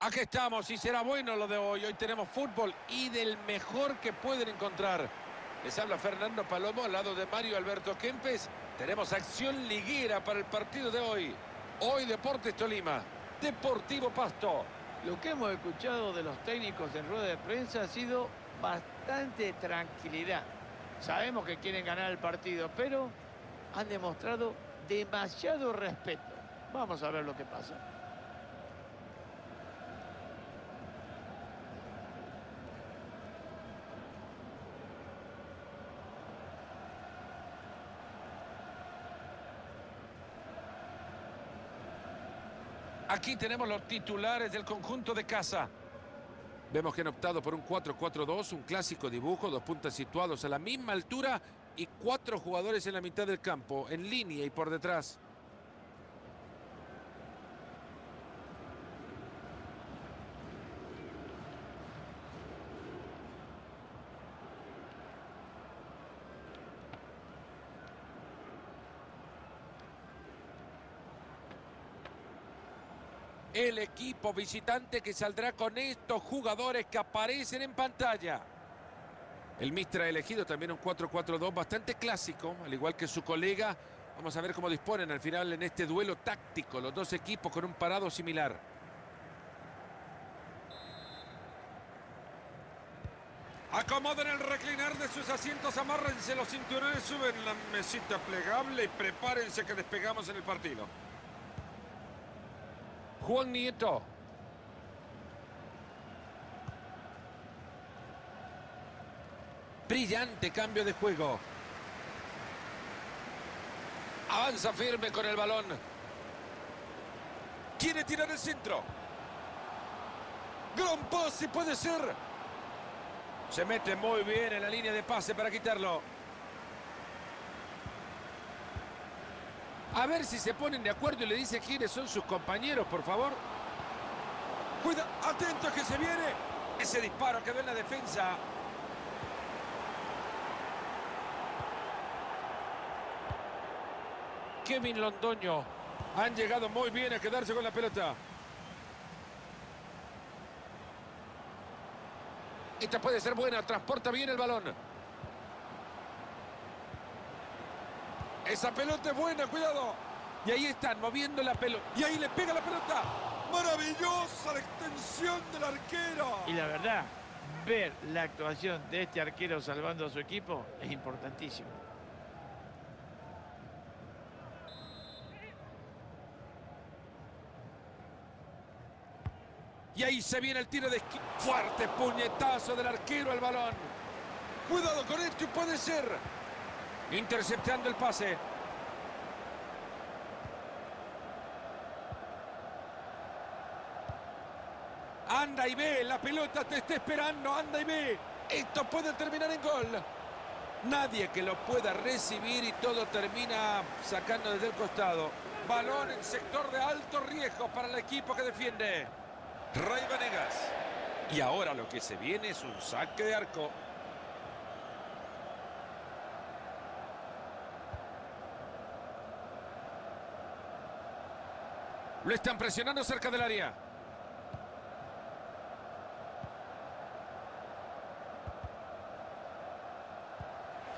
Aquí estamos y será bueno lo de hoy. Hoy tenemos fútbol y del mejor que pueden encontrar. Les habla Fernando Palomo al lado de Mario Alberto Kempes. Tenemos acción liguera para el partido de hoy. Hoy Deportes Tolima, Deportivo Pasto. Lo que hemos escuchado de los técnicos en rueda de prensa ha sido bastante tranquilidad. Sabemos que quieren ganar el partido, pero han demostrado demasiado respeto. Vamos a ver lo que pasa. Aquí tenemos los titulares del conjunto de casa. Vemos que han optado por un 4-4-2, un clásico dibujo, dos puntas situados a la misma altura y cuatro jugadores en la mitad del campo, en línea y por detrás. El equipo visitante que saldrá con estos jugadores que aparecen en pantalla. El Mistra ha elegido también un 4-4-2 bastante clásico, al igual que su colega. Vamos a ver cómo disponen al final en este duelo táctico los dos equipos con un parado similar. Acomoden el reclinar de sus asientos, amárrense los cinturones, suben la mesita plegable y prepárense que despegamos en el partido. Juan Nieto. Brillante cambio de juego. Avanza firme con el balón. Quiere tirar el centro. Gran pase puede ser. Se mete muy bien en la línea de pase para quitarlo. A ver si se ponen de acuerdo y le dice quiénes son sus compañeros, por favor. Cuida, atento que se viene. Ese disparo quedó en la defensa. Kevin Londoño. Han llegado muy bien a quedarse con la pelota. Esta puede ser buena, transporta bien el balón. Esa pelota es buena, cuidado. Y ahí están, moviendo la pelota. Y ahí le pega la pelota. Maravillosa la extensión del arquero. Y la verdad, ver la actuación de este arquero salvando a su equipo es importantísimo. Y ahí se viene el tiro de esquina. Fuerte puñetazo del arquero al balón. Cuidado con esto y puede ser. Interceptando el pase. Anda y ve, la pelota te está esperando, anda y ve. Esto puede terminar en gol. Nadie que lo pueda recibir y todo termina sacando desde el costado. Balón en sector de alto riesgo para el equipo que defiende. Ray Vanegas. Y ahora lo que se viene es un saque de arco. Lo están presionando cerca del área.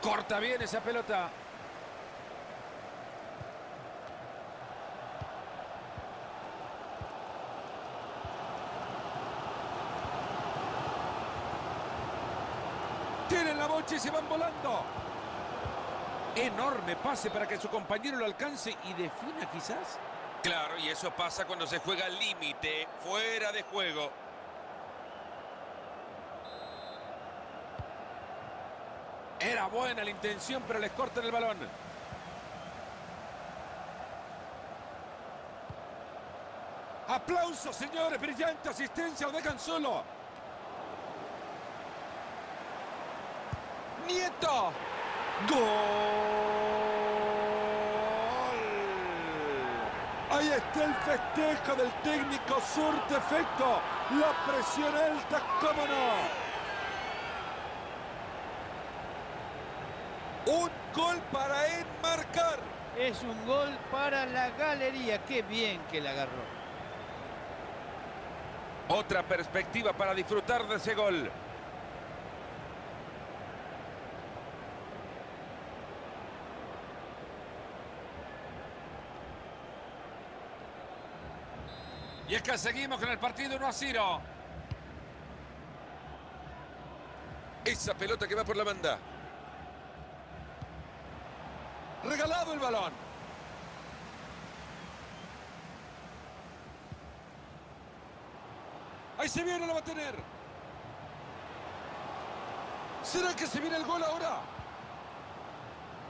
Corta bien esa pelota. Tienen la bocha y se van volando. Enorme pase para que su compañero lo alcance y defina quizás. Claro, y eso pasa cuando se juega al límite, fuera de juego. Era buena la intención, pero les cortan el balón. Aplausos, señores, brillante asistencia, o dejan solo. Nieto. Gol. Ahí está el festejo del técnico, surte efecto. La presión alta, cómo no. Un gol para enmarcar. Es un gol para la galería. Qué bien que la agarró. Otra perspectiva para disfrutar de ese gol. Y es que seguimos con el partido 1 a 0. Esa pelota que va por la banda. Regalado el balón. Ahí se viene, lo va a tener. ¿Será que se viene el gol ahora?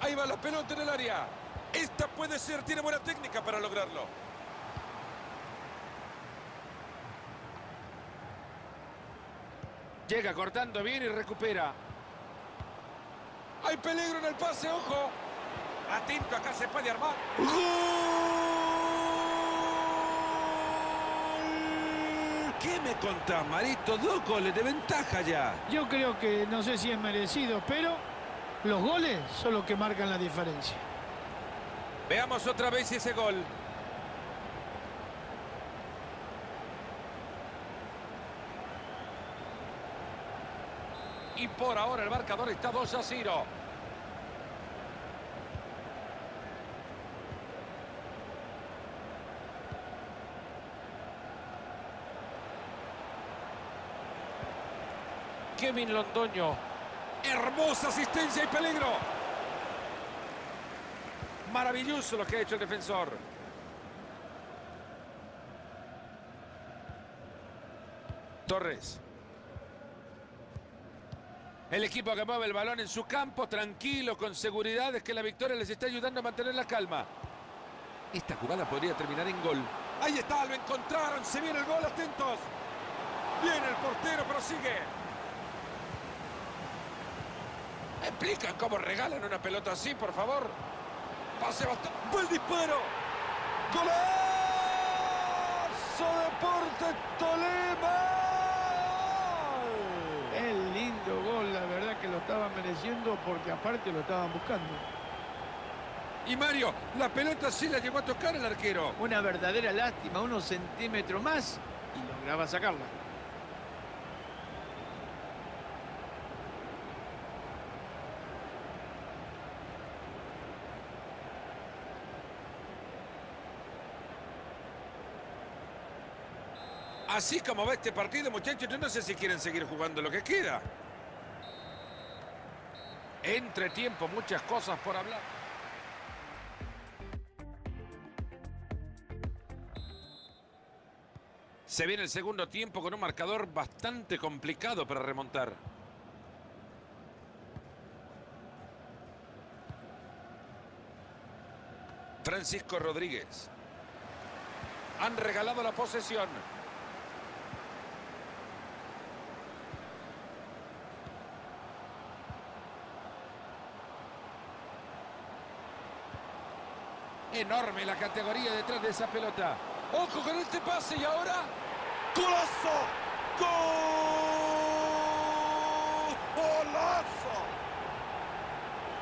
Ahí va la pelota en el área. Esta puede ser, tiene buena técnica para lograrlo. Llega cortando bien y recupera. Hay peligro en el pase, ojo. Atento, acá se puede armar. ¿Qué me contás, Marito? Dos goles de ventaja ya. Yo creo que no sé si es merecido, pero los goles son los que marcan la diferencia. Veamos otra vez ese gol. Y por ahora el marcador está 2 a 0. Kevin Londoño. Hermosa asistencia y peligro. Maravilloso lo que ha hecho el defensor. Torres. El equipo que mueve el balón en su campo, tranquilo, con seguridad, es que la victoria les está ayudando a mantener la calma. Esta jugada podría terminar en gol. Ahí está, lo encontraron, se viene el gol, atentos. Viene el portero, pero sigue. ¿Me explican cómo regalan una pelota así, por favor? Pase bastante. ¡Buen disparo! ¡Golazo! Deporte Tolima! Porque aparte lo estaban buscando. Y Mario, la pelota sí la llegó a tocar el arquero. Una verdadera lástima, unos centímetros más y lograba sacarla. Así como va este partido, muchachos, yo no sé si quieren seguir jugando lo que queda. Entre tiempo, muchas cosas por hablar. Se viene el segundo tiempo con un marcador bastante complicado para remontar. Francisco Rodríguez. Han regalado la posesión. Enorme la categoría detrás de esa pelota. Ojo con este pase y ahora. ¡Golazo! ¡Golazo!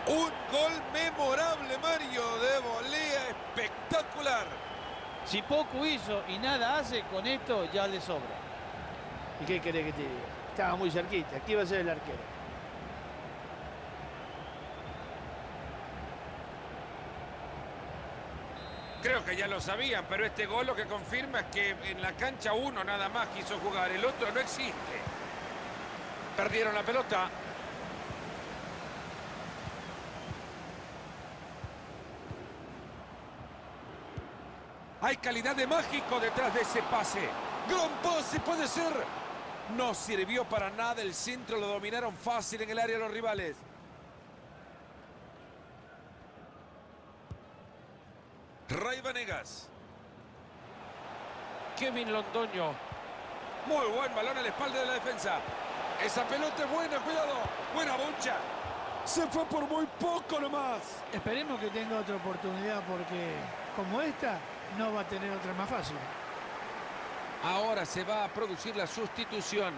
Un gol memorable, Mario, de volea espectacular. Si poco hizo y nada hace, con esto ya le sobra. ¿Y qué querés que te diga? Estaba muy cerquita. Aquí va a ser el arquero. Creo que ya lo sabían, pero este gol lo que confirma es que en la cancha uno nada más quiso jugar, el otro no existe. Perdieron la pelota. Hay calidad de mágico detrás de ese pase. Gran pase puede ser. No sirvió para nada, el centro lo dominaron fácil en el área los rivales. Ray Vanegas. Kevin Londoño. Muy buen balón a la espalda de la defensa. Esa pelota es buena, cuidado. Buena bocha. Se fue por muy poco nomás. Esperemos que tenga otra oportunidad porque como esta no va a tener otra más fácil. Ahora se va a producir la sustitución.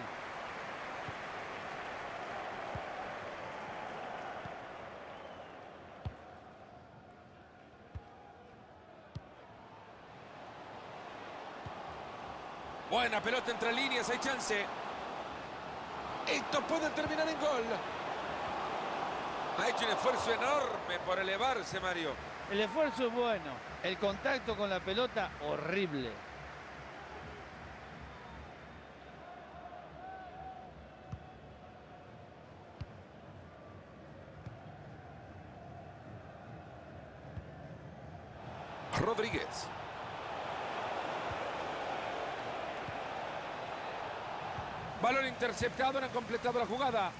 Buena pelota entre líneas, hay chance. Esto puede terminar en gol. Ha hecho un esfuerzo enorme por elevarse, Mario. El esfuerzo es bueno. El contacto con la pelota, horrible. Rodríguez. Balón interceptado, no han completado la jugada.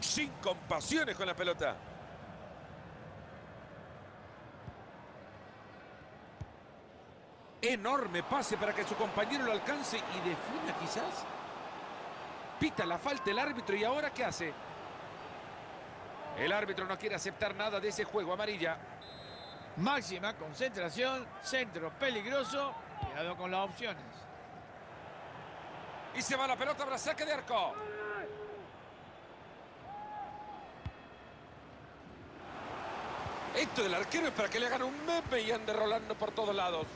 Sin compasiones con la pelota. Enorme pase para que su compañero lo alcance y defina quizás. Pita la falta el árbitro y ahora ¿qué hace? El árbitro no quiere aceptar nada de ese juego amarilla. Máxima concentración, centro peligroso. Cuidado con las opciones. Y se va la pelota para saque de arco. Esto del arquero es para que le hagan un meme y ande rolando por todos lados.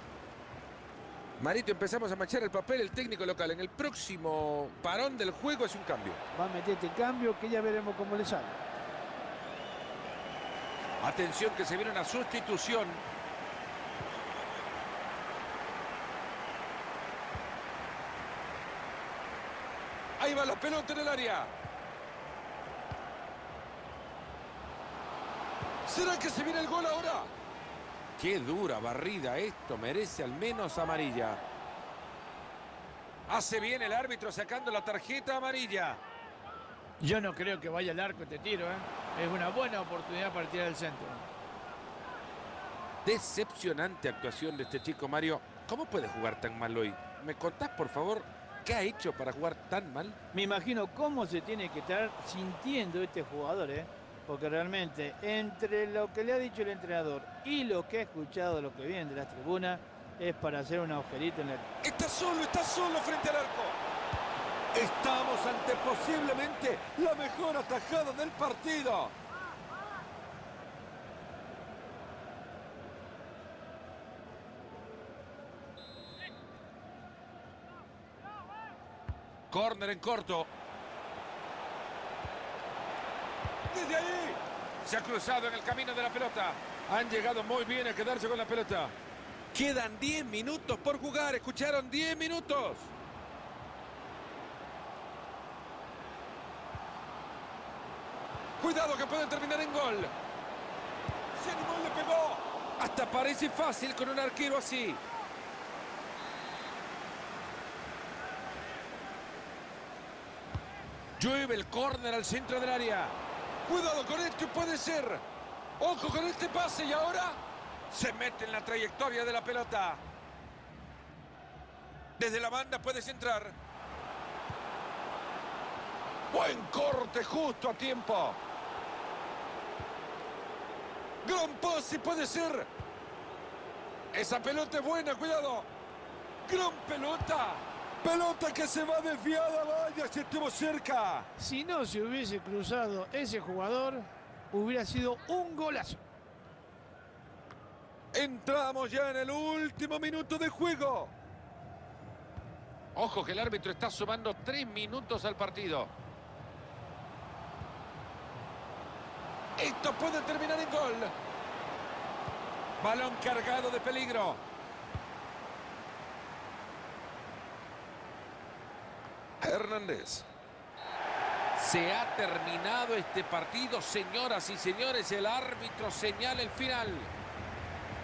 Marito, empezamos a manchar el papel el técnico local. En el próximo parón del juego es un cambio. Va a meter este cambio que ya veremos cómo le sale. Atención que se viene una sustitución. Ahí va la pelota en el área. ¿Será que se viene el gol ahora? Qué dura barrida esto. Merece al menos amarilla. Hace bien el árbitro sacando la tarjeta amarilla. Yo no creo que vaya al arco este tiro, ¿eh? Es una buena oportunidad para tirar el centro. Decepcionante actuación de este chico Mario. ¿Cómo puede jugar tan mal hoy? ¿Me contás, por favor, qué ha hecho para jugar tan mal? Me imagino cómo se tiene que estar sintiendo este jugador, ¿eh? Porque realmente, entre lo que le ha dicho el entrenador y lo que ha escuchado lo que viene de las tribunas, es para hacer un agujerito en el... Está solo, está solo frente al arco. Estamos ante posiblemente la mejor atajada del partido. Corner en corto. Desde ahí. Se ha cruzado en el camino de la pelota. Han llegado muy bien a quedarse con la pelota. Quedan 10 minutos por jugar. ¿Escucharon? 10 minutos. Cuidado que puede terminar en gol. Se animó y le pegó. Hasta parece fácil con un arquero así. Llueve el córner al centro del área. Cuidado con esto, puede ser. Ojo con este pase y ahora se mete en la trayectoria de la pelota. Desde la banda puedes entrar. Buen corte justo a tiempo. Gran pase puede ser. Esa pelota es buena, cuidado. Gran pelota. Pelota que se va desviada, vaya, si estuvo cerca. Si no se hubiese cruzado ese jugador, hubiera sido un golazo. Entramos ya en el último minuto de juego. Ojo que el árbitro está sumando tres minutos al partido. Esto puede terminar en gol. Balón cargado de peligro. Hernández. Se ha terminado este partido, señoras y señores. El árbitro señala el final.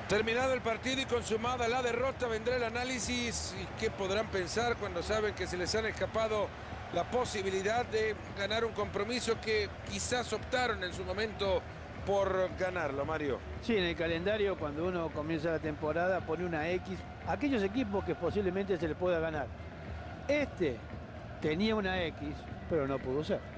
Terminado el partido y consumada la derrota, vendrá el análisis. ¿Y qué podrán pensar cuando saben que se les han escapado la posibilidad de ganar un compromiso que quizás optaron en su momento por ganarlo, Mario? Sí, en el calendario, cuando uno comienza la temporada, pone una X. Aquellos equipos que posiblemente se les pueda ganar. Este tenía una X, pero no pudo ser.